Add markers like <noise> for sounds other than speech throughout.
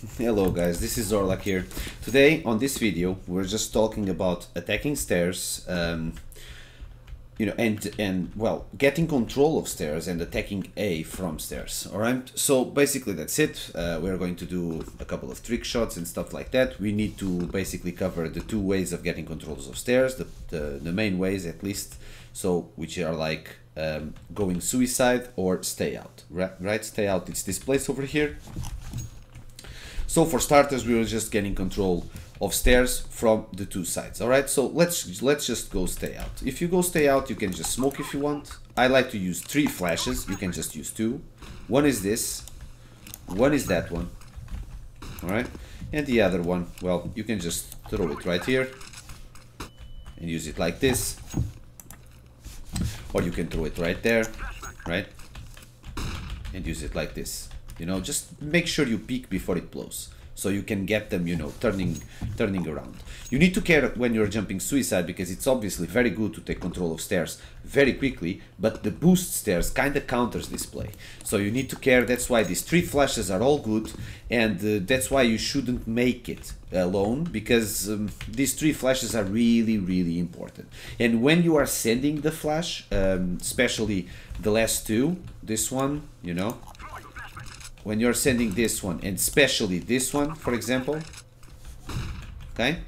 <laughs> Hello guys, this is Zorlak here. Today on this video we're just talking about attacking stairs, um, you know, and and well, getting control of stairs and attacking A from stairs. All right. So basically that's it. Uh, we're going to do a couple of trick shots and stuff like that. We need to basically cover the two ways of getting controls of stairs, the the, the main ways at least. So which are like um, going suicide or stay out. Right, right, stay out. It's this place over here so for starters, we were just getting control of stairs from the two sides. All right, so let's let's just go stay out. If you go stay out, you can just smoke if you want. I like to use three flashes. You can just use two. One is this. One is that one. All right, and the other one, well, you can just throw it right here and use it like this, or you can throw it right there, right, and use it like this. You know, just make sure you peek before it blows so you can get them, you know, turning turning around. You need to care when you're jumping suicide because it's obviously very good to take control of stairs very quickly, but the boost stairs kind of counters this play. So you need to care, that's why these three flashes are all good and uh, that's why you shouldn't make it alone because um, these three flashes are really, really important. And when you are sending the flash, um, especially the last two, this one, you know, when you're sending this one and especially this one for example okay?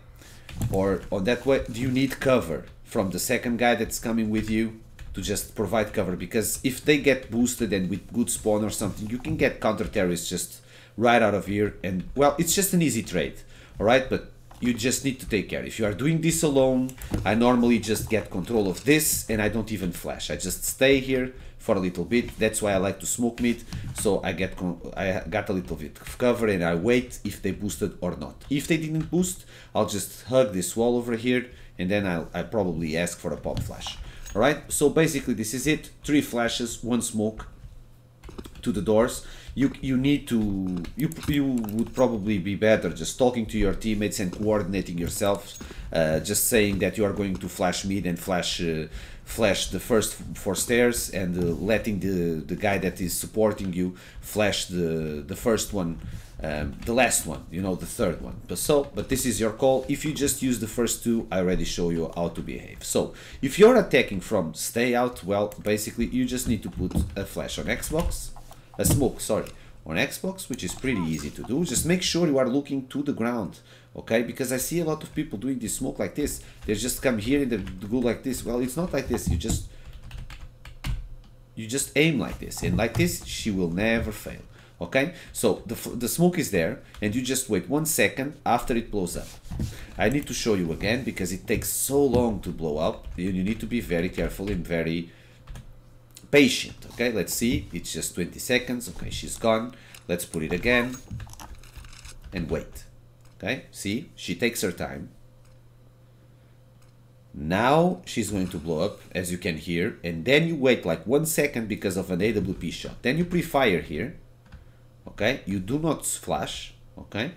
Or on that way do you need cover from the second guy that's coming with you to just provide cover? Because if they get boosted and with good spawn or something you can get counter terrorists just right out of here and well it's just an easy trade all right? But you just need to take care if you are doing this alone i normally just get control of this and i don't even flash i just stay here for a little bit. That's why I like to smoke meat. So I get I got a little bit of cover and I wait if they boosted or not. If they didn't boost, I'll just hug this wall over here and then I'll, I'll probably ask for a pop flash. Alright, so basically this is it. Three flashes, one smoke to the doors. You you need to you you would probably be better just talking to your teammates and coordinating yourself. Uh, just saying that you are going to flash mid and flash uh, flash the first four stairs and uh, letting the the guy that is supporting you flash the the first one um, the last one you know the third one. But so but this is your call. If you just use the first two i already show you how to behave. So if you're attacking from stay out well basically you just need to put a flash on xbox a smoke sorry. On xbox which is pretty easy to do just make sure you are looking to the ground okay? Because i see a lot of people doing this smoke like this. They just come here and they go like this. Well it's not like this. You just you just aim like this. And like this she will never fail okay? So the, the smoke is there and you just wait one second after it blows up. I need to show you again because it takes so long to blow up you, you need to be very careful and very patient okay let's see it's just 20 seconds okay she's gone let's put it again and wait Okay, see, she takes her time. Now she's going to blow up, as you can hear, and then you wait like one second because of an AWP shot. Then you pre-fire here, okay? You do not flash, okay?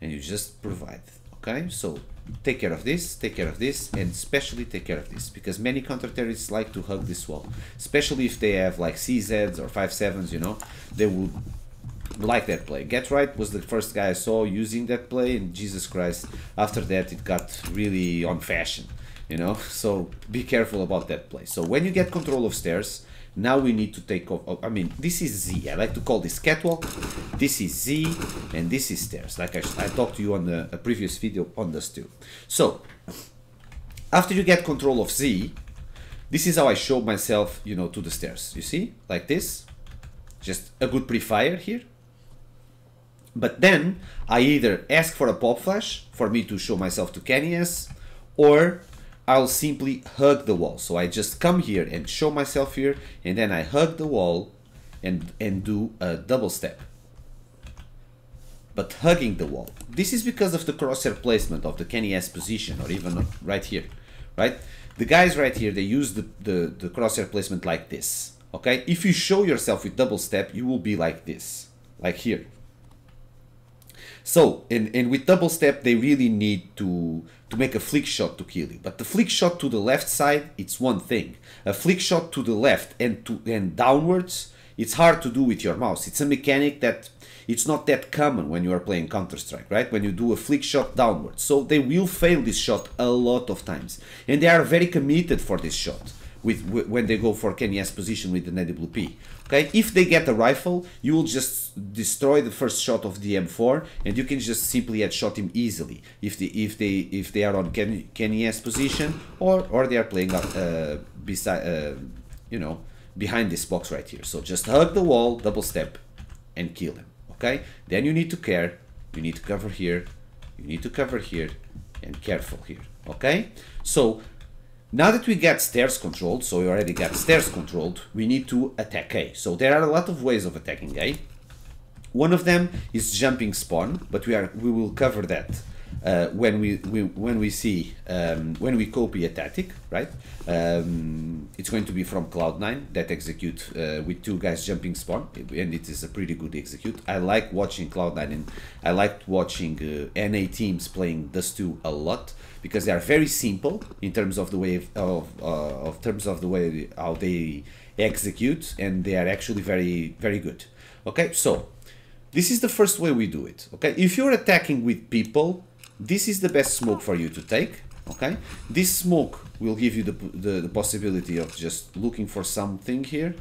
And you just provide, okay? So take care of this, take care of this, and especially take care of this, because many counter-terrorists like to hug this wall, especially if they have like CZs or 5.7s, you know, they will like that play. GeT_RiGhT was the first guy I saw using that play, and Jesus Christ, after that it got really on fashion, you know? So be careful about that play. So when you get control of stairs, now we need to take off, oh, I mean, this is Z. I like to call this catwalk, this is Z, and this is stairs. Like I, I talked to you on the, a previous video on this too. So, after you get control of Z, this is how I show myself, you know, to the stairs. You see? Like this. Just a good pre-fire here. But then I either ask for a pop flash for me to show myself to kennyS, or I'll simply hug the wall. So I just come here and show myself here, and then I hug the wall and, and do a double step. But hugging the wall. This is because of the crosshair placement of the kennyS position, or even right here, right? The guys right here, they use the, the, the crosshair placement like this, okay? If you show yourself with double step, you will be like this, like here. So, and, and with double step, they really need to, to make a flick shot to kill you. But the flick shot to the left side, it's one thing. A flick shot to the left and to and downwards, it's hard to do with your mouse. It's a mechanic that it's not that common when you are playing Counter Strike, right? When you do a flick shot downwards, so they will fail this shot a lot of times, and they are very committed for this shot with when they go for kennyS position with an AWP. Okay, if they get a rifle, you will just destroy the first shot of the M4, and you can just simply headshot him easily if they if they if they are on Kenny, kennyS position or or they are playing uh, beside uh, you know behind this box right here. So just hug the wall, double step, and kill him. Okay, then you need to care. You need to cover here. You need to cover here, and careful here. Okay, so now that we get stairs controlled, so we already got stairs controlled, we need to attack A. So there are a lot of ways of attacking A. One of them is jumping spawn, but we are we will cover that uh, when we, we, when we see um, when we copy a tactic, right? Um, it's going to be from Cloud9 that execute uh, with two guys jumping spawn, and it is a pretty good execute. I like watching Cloud9 and I liked watching uh, NA teams playing those two a lot because they are very simple in terms of the way of, of, uh, of terms of the way how they execute and they are actually very very good okay so this is the first way we do it okay if you're attacking with people this is the best smoke for you to take okay? This smoke will give you the, the, the possibility of just looking for something here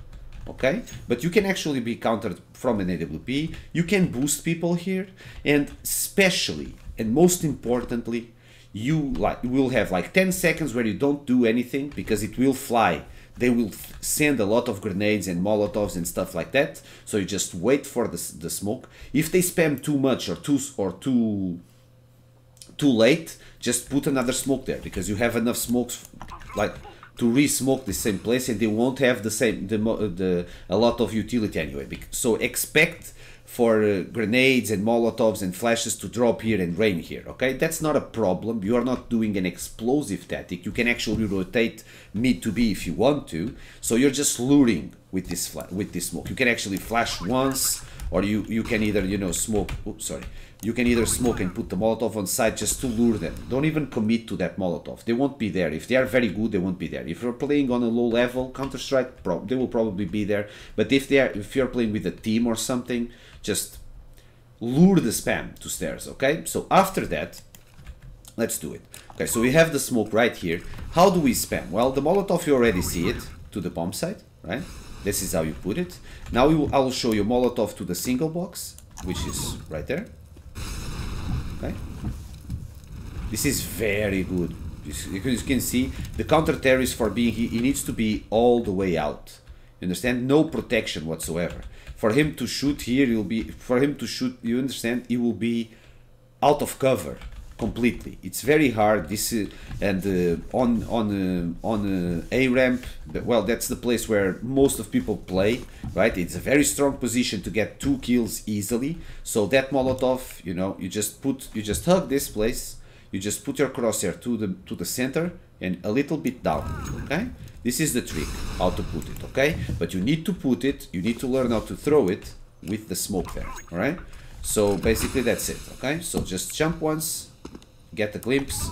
okay? But you can actually be countered from an AWP you can boost people here. And especially and most importantly you like will have like 10 seconds where you don't do anything because it will fly. They will send a lot of grenades and molotovs and stuff like that. So you just wait for the, the smoke. If they spam too much or too or too too late just put another smoke there because you have enough smokes like to re-smoke the same place and they won't have the same the, the a lot of utility anyway. So expect for uh, grenades and molotovs and flashes to drop here and rain here okay? That's not a problem. You are not doing an explosive tactic. You can actually rotate mid to B if you want to. So you're just luring with this with this smoke you can actually flash once or you you can either you know smoke oops sorry you can either smoke and put the molotov on site just to lure them don't even commit to that molotov they won't be there if they are very good they won't be there if you're playing on a low level counter-strike they will probably be there but if they are if you're playing with a team or something just lure the spam to stairs, okay? So after that, let's do it. Okay, so we have the smoke right here. How do we spam? Well, the Molotov, you already see it to the bomb site, right? This is how you put it. Now I will show you Molotov to the single box, which is right there. Okay. This is very good. You can see the counter terrorist for being, he, he needs to be all the way out. You understand? No protection whatsoever for him to shoot here he'll be for him to shoot you understand he will be out of cover completely it's very hard this uh, and uh, on on uh, on uh, a ramp well that's the place where most of people play right it's a very strong position to get two kills easily so that molotov you know you just put you just hug this place you just put your crosshair to the to the center and a little bit down okay this is the trick, how to put it, okay? But you need to put it, you need to learn how to throw it with the smoke there, alright? So basically that's it, okay? So just jump once, get a glimpse,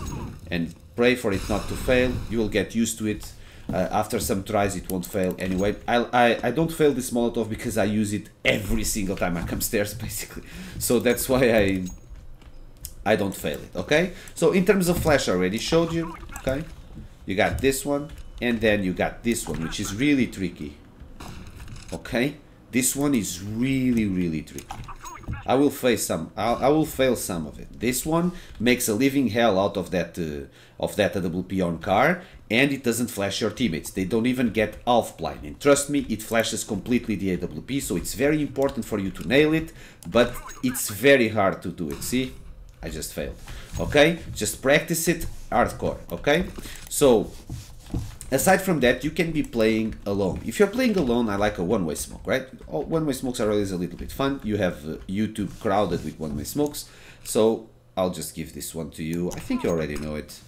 and pray for it not to fail. You will get used to it. Uh, after some tries it won't fail anyway. I, I, I don't fail this Molotov because I use it every single time I come <laughs> stairs basically. So that's why I I don't fail it, okay? So in terms of flash I already showed you, okay? You got this one, and then you got this one which is really tricky okay this one is really really tricky I will face some I'll, I will fail some of it. This one makes a living hell out of that uh, of that AWP on car and it doesn't flash your teammates. They don't even get half blind. And trust me it flashes completely the AWP so it's very important for you to nail it but it's very hard to do it. See? I just failed. Okay? Just practice it hardcore okay? So Aside from that, you can be playing alone. If you're playing alone, I like a one-way smoke, right? one-way smokes are always a little bit fun. You have uh, YouTube crowded with one-way smokes. So I'll just give this one to you. I think you already know it.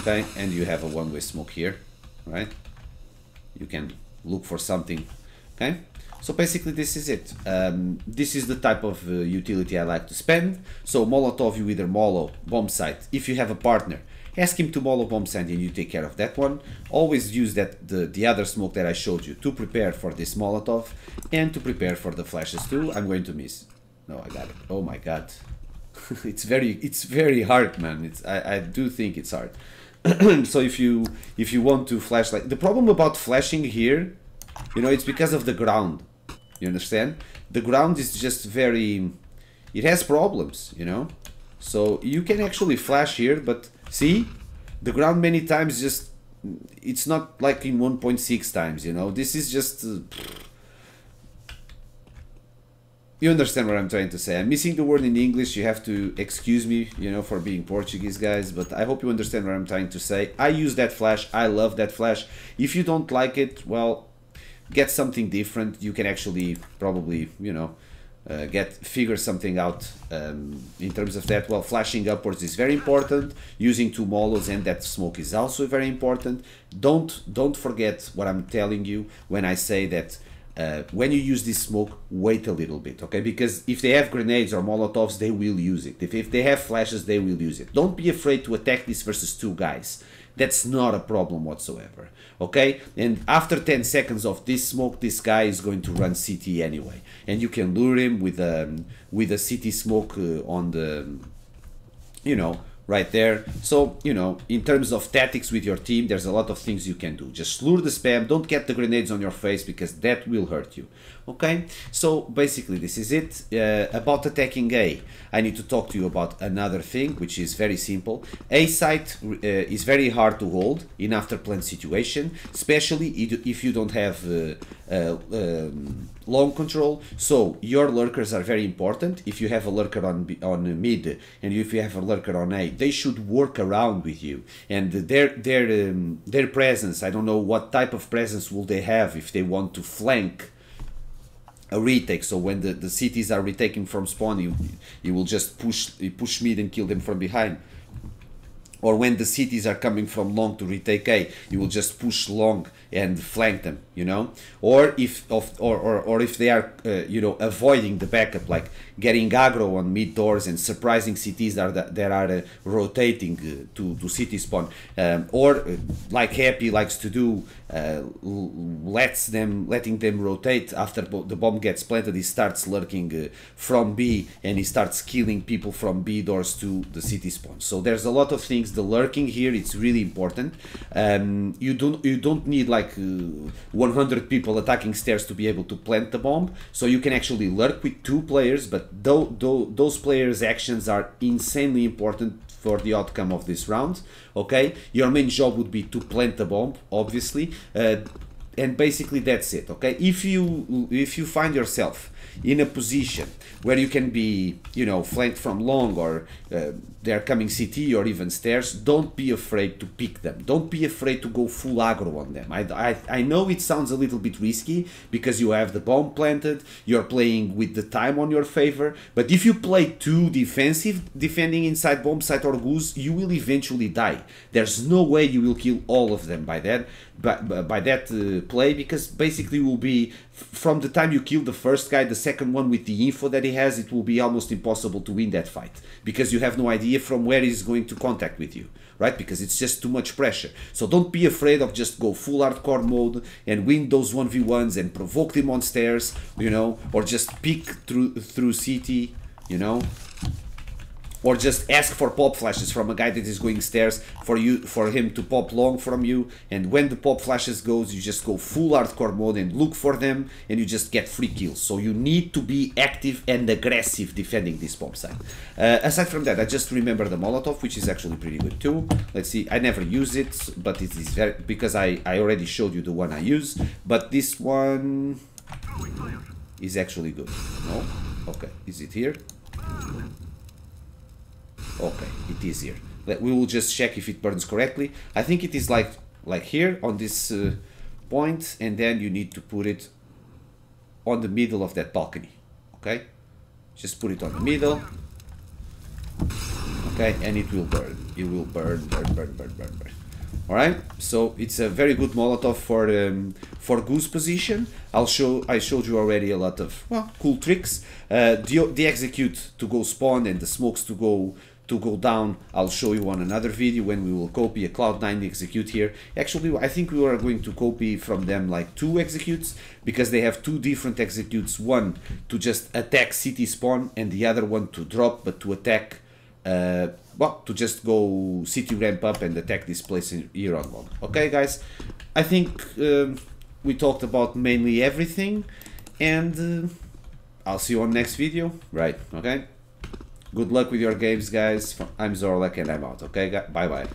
Okay, and you have a one-way smoke here, right? You can look for something, okay? So basically this is it. Um, this is the type of uh, utility I like to spend. So Molotov you either Molo, bomb site. If you have a partner, ask him to Molo bomb Sandy and you take care of that one. Always use that the, the other smoke that I showed you to prepare for this Molotov and to prepare for the flashes too. I'm going to miss. No, I got it. Oh my god. <laughs> it's very it's very hard man. It's I, I do think it's hard. <clears throat> so if you if you want to flash like the problem about flashing here, you know, it's because of the ground. You understand? The ground is just very it has problems, you know? So you can actually flash here, but see? The ground many times just it's not like in 1.6 times, you know? This is just uh, you understand what I'm trying to say. I'm missing the word in English. You have to excuse me, you know, for being Portuguese, guys. But I hope you understand what I'm trying to say. I use that flash. I love that flash. If you don't like it, well, get something different. You can actually probably, you know, uh, get figure something out um, in terms of that. Well, flashing upwards is very important. Using two molos and that smoke is also very important. Don't don't forget what I'm telling you when I say that uh, when you use this smoke, wait a little bit, okay? Because if they have grenades or molotovs, they will use it. If, if they have flashes, they will use it. Don't be afraid to attack this versus two guys. That's not a problem whatsoever, okay? And after 10 seconds of this smoke, this guy is going to run CT anyway. And you can lure him with a, um, with a CT smoke uh, on the, you know, right there. So, you know, in terms of tactics with your team, there's a lot of things you can do. Just lure the spam, don't get the grenades on your face because that will hurt you. Okay, so basically this is it. Uh, about attacking A, I need to talk to you about another thing, which is very simple. A site uh, is very hard to hold in after plan situation, especially if you don't have uh, uh, um, long control. So your lurkers are very important. If you have a lurker on on mid and if you have a lurker on A, they should work around with you. And their their um, their presence, I don't know what type of presence will they have if they want to flank a retake. So when the, the CTs are retaking from spawn, you you will just push you push mid and kill them from behind. Or when the CTs are coming from long to retake A, you will just push long and flank them you know or if of or, or, or if they are uh, you know avoiding the backup like getting aggro on mid doors and surprising CTs that are, that are uh, rotating uh, to, to CT spawn um, or uh, like happy likes to do uh, lets them letting them rotate after the bomb gets planted he starts lurking uh, from B and he starts killing people from B doors to the CT spawn. So there's a lot of things. The lurking here it's really important. Um, you don't you don't need like uh, 100 people attacking stairs to be able to plant the bomb. So you can actually lurk with two players, but th th those players' actions are insanely important for the outcome of this round. Okay, your main job would be to plant the bomb, obviously, uh, and basically that's it. Okay, if you if you find yourself in a position where you can be, you know, flanked from long or uh, they're coming CT or even stairs, don't be afraid to pick them. Don't be afraid to go full aggro on them. I, I, I know it sounds a little bit risky because you have the bomb planted, you're playing with the time on your favor, but if you play too defensive, defending inside bomb site or goose, you will eventually die. There's no way you will kill all of them by that by, by that uh, play because basically will be from the time you kill the first guy, the second one with the info that he has, it will be almost impossible to win that fight because you have no idea from where he's going to contact with you, right? Because it's just too much pressure. So don't be afraid of just go full hardcore mode and win those 1v1s and provoke them on stairs, you know, or just peek through through CT, you know, or just ask for pop flashes from a guy that is going stairs for you for him to pop long from you. And when the pop flashes goes you just go full hardcore mode and look for them and you just get free kills. So you need to be active and aggressive defending this bomb site uh, aside from that i just remember the molotov which is actually pretty good too. Let's see. I never use it but it is very because i i already showed you the one i use. But this one is actually good. No? Okay. Is it here okay it is here. We will just check if it burns correctly. I think it is like like here on this uh, point and then you need to put it on the middle of that balcony okay? Just put it on the middle okay and it will burn. It will burn burn burn burn burn burn. All right? So it's a very good molotov for um, for goose position. I'll show i showed you already a lot of well cool tricks. Uh, the, the execute to go spawn and the smokes to go to go down. I'll show you on another video when we will copy a Cloud9 execute here. Actually I think we are going to copy from them like two executes because they have two different executes. One to just attack CT spawn and the other one to drop but to attack uh, well to just go CT ramp up and attack this place here on one. Okay guys? I think um, we talked about mainly everything and uh, I'll see you on next video. Right okay good luck with your games guys. I'm Zorlak and i'm out okay bye bye